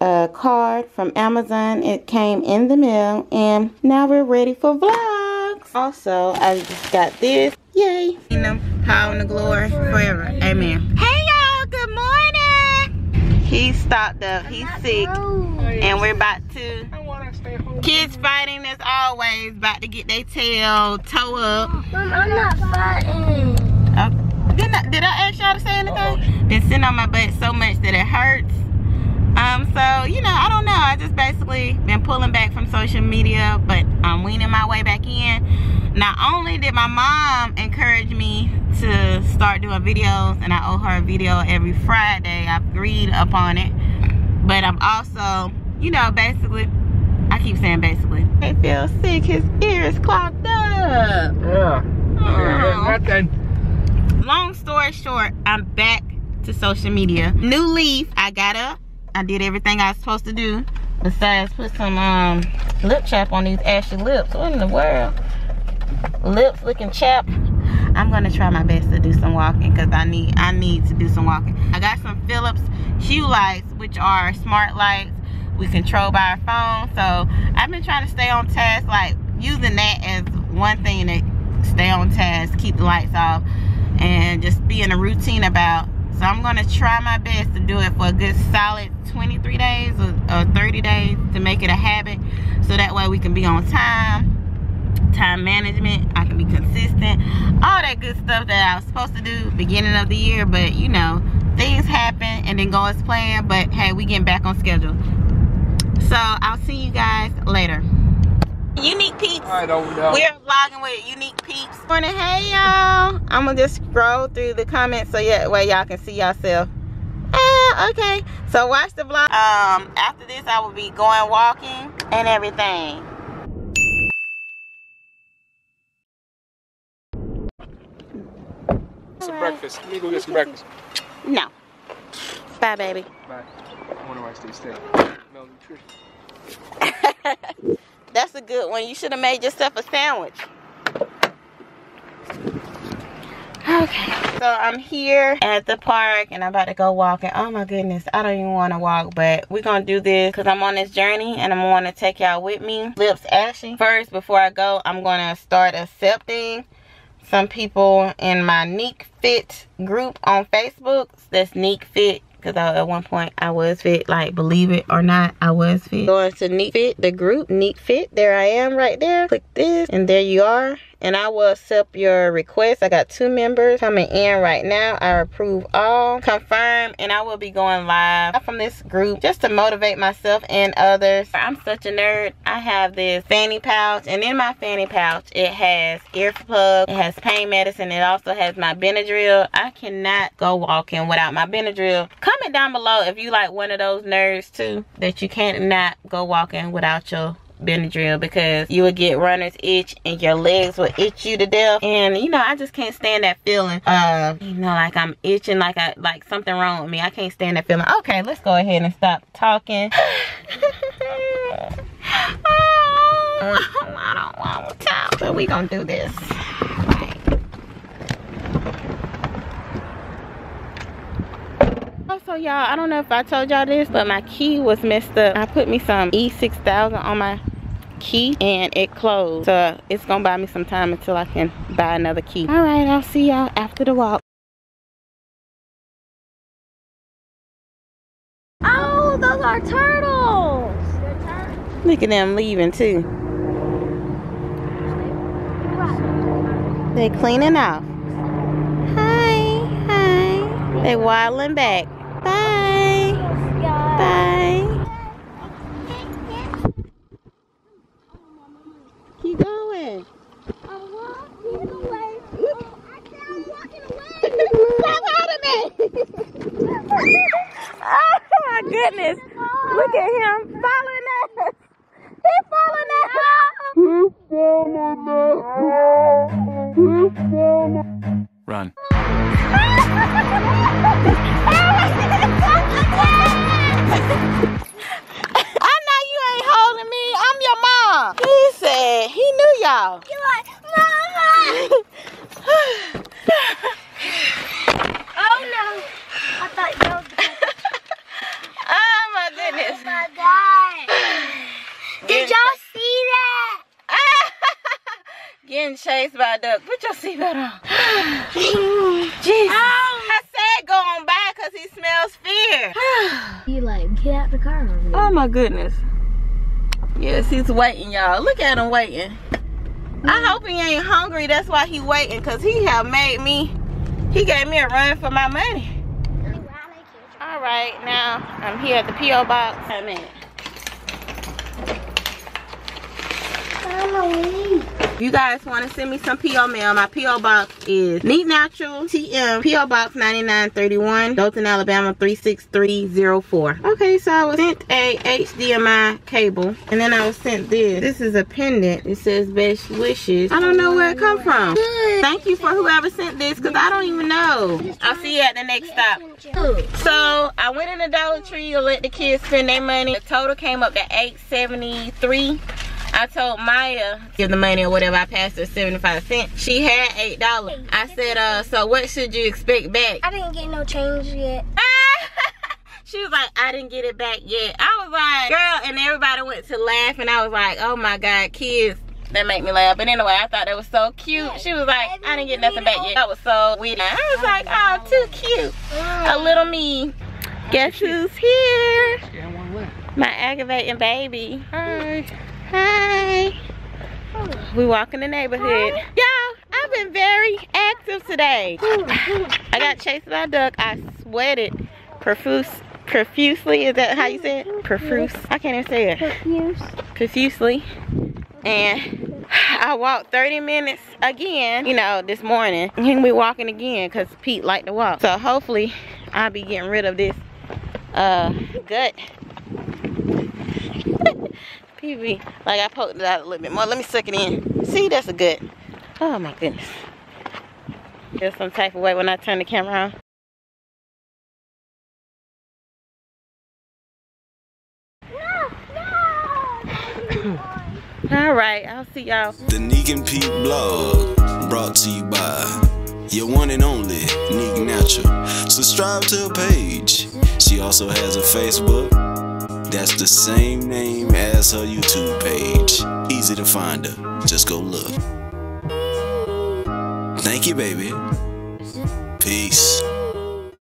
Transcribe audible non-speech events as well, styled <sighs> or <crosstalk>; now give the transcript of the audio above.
a card from Amazon. It came in the mail and now we're ready for vlogs. Also, I just got this. Yay. In the Power and the glory forever. Amen. Hey y'all, good morning. He stopped up. He's sick. And we're about to kids fighting as always, about to get their tail toe up. Mom, I'm not fighting. Uh, did, I, did I ask y'all to say anything? Been sitting on my butt so much that it hurts. Um, so, you know, I don't know. I just basically been pulling back from social media, but I'm weaning my way back in. Not only did my mom encourage me to start doing videos, and I owe her a video every Friday. I've agreed upon it. But I'm also, you know, basically, I keep saying basically. He feels sick. His ears clogged up. Yeah. Oh. Nothing. long story short, I'm back to social media. New leaf. I got up. I did everything I was supposed to do. Besides put some um lip chap on these ashy lips. What in the world? Lips looking chap. I'm gonna try my best to do some walking because I need I need to do some walking. I got some Philips Hue lights, which are smart lights we control by our phone. So I've been trying to stay on task, like using that as one thing to stay on task, keep the lights off, and just be in a routine about. So I'm gonna try my best to do it for a good solid 23 days or, or 30 days to make it a habit. So that way we can be on time, time management, I can be consistent, all that good stuff that I was supposed to do beginning of the year. But you know, things happen and then go as planned. But hey, we getting back on schedule. So I'll see you guys later. Unique peeps. I don't know. We're vlogging with Unique Peeps. Morning, hey y'all. I'm gonna just scroll through the comments so yeah, way y'all can see yourself. Ah, okay. So watch the vlog. Um, after this, I will be going walking and everything. Some breakfast. Let me go get some breakfast. No. Bye, baby. Bye. I wonder why I stay still. Malnutrition. <laughs> That's a good one. You should have made yourself a sandwich. Okay, so I'm here at the park and I'm about to go walking. Oh my goodness, I don't even want to walk, but we're gonna do this because I'm on this journey and I'm gonna take y'all with me. Lips ashy. First, before I go, I'm gonna start accepting some people in my Nique Fit group on Facebook. That's Nique Fit because at one point I was fit, like believe it or not, I was fit. Going to Nique Fit, the group, Nique Fit. There I am right there. Click this and there you are. And I will accept your request. I got two members coming in right now. I approve all. Confirm. And I will be going live from this group just to motivate myself and others. I'm such a nerd. I have this fanny pouch. And in my fanny pouch, it has earplugs. It has pain medicine. It also has my Benadryl. I cannot go walking without my Benadryl. Comment down below if you like one of those nerds too. That you cannot go walking without your Benadryl because you would get runner's itch and your legs will itch you to death. And you know, I just can't stand that feeling of, you know, like I'm itching, like I like something wrong with me. I can't stand that feeling. Okay, let's go ahead and stop talking. <laughs> I don't want to talk, but we gonna do this. Also, y'all, I don't know if I told y'all this, but my key was messed up. I put me some E6000 on my key and it closed. So it's gonna buy me some time until I can buy another key. All right, I'll see y'all after the walk. Oh, those are turtles. Look at them leaving too. They cleaning off. Hi, hi. They waddling back. Bye. Bye. Keep going. Stop holding me. oh my goodness. Look at him following us. <laughs> He's following us. He's following us. He's following us. Run. <laughs> I know you ain't holding me. I'm your mom. He said he knew y'all. You're like, Mama. oh no. I thought you were Oh my goodness. Getting chased by a duck. Put your seatbelt on. <sighs> Jesus. Um, I said go on by because he smells fear. <sighs> You like get out the car already. oh my goodness. Yes, he's waiting, y'all. Look at him waiting. I mm. hope he ain't hungry. That's why he waiting because he have made me, he gave me a run for my money. All right, now I'm here at the P.O. Box. A minute. You guys want to send me some P.O. mail, my P.O. box is Nique Natural TM P.O. Box 9931, Dothan, Alabama 36304. Okay, so I was sent a HDMI cable, and then I was sent this. This is a pendant. It says best wishes. I don't know where it come from. Thank you for whoever sent this, because I don't even know. I'll see you at the next stop. So I went in the Dollar Tree to let the kids spend their money. The total came up to 873. I told Maya give the money or whatever. I passed her 75 cents. She had eight dollars. I said, uh, so what should you expect back? I didn't get no change yet. <laughs> she was like, I didn't get it back yet. I was like, girl, and everybody went to laugh, and I was like, oh my god, kids. That make me laugh. But anyway, I thought that was so cute. She was like, I didn't get nothing back yet. That was so witty. I was like, oh, too cute. A little me. Guess who's here? Yeah, one left. My aggravating baby. Hi. Hi. We walk in the neighborhood. Y'all, I've been very active today. I got chased by a duck. I sweated profuse, profusely. Is that how you say it? Profuse. I can't even say it. Confused. Profusely. And I walked 30 minutes again, you know, this morning. And we walking again because Pete liked to walk. So hopefully I'll be getting rid of this uh, gut. <laughs> PV, like I poked it out a little bit more. Let me suck it in. See, that's a good. Oh my goodness. Feel some type of way when I turn the camera on. No, no. All right, I'll see y'all. The Nique and Pete blog brought to you by your one and only Nique Natural. Subscribe to her page. She also has a Facebook. That's the same name as her YouTube page. Easy to find her. Just go look. Thank you, baby. Peace.